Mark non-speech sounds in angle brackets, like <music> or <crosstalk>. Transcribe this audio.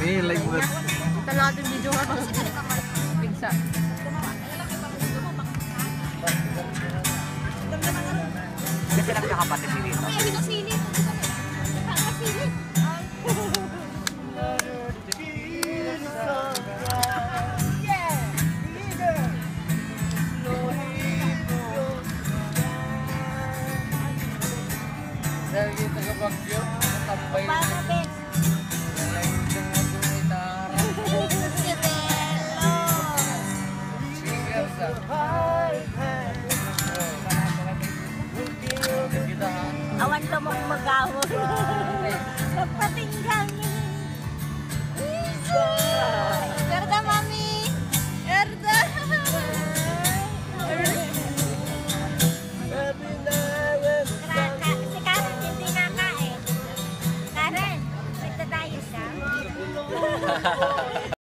May like mo. Ito natin video ka pang bigsa. Hindi sila kakapatid ni Rito. Ay, ito sili. Ang sili. Dahil kita ka bagyo, tambay Paano, Awan ka mong magawon. Magpatinggang. Erda, mami. Erda. Si Karen hindi nakain. Karen, ka? <laughs>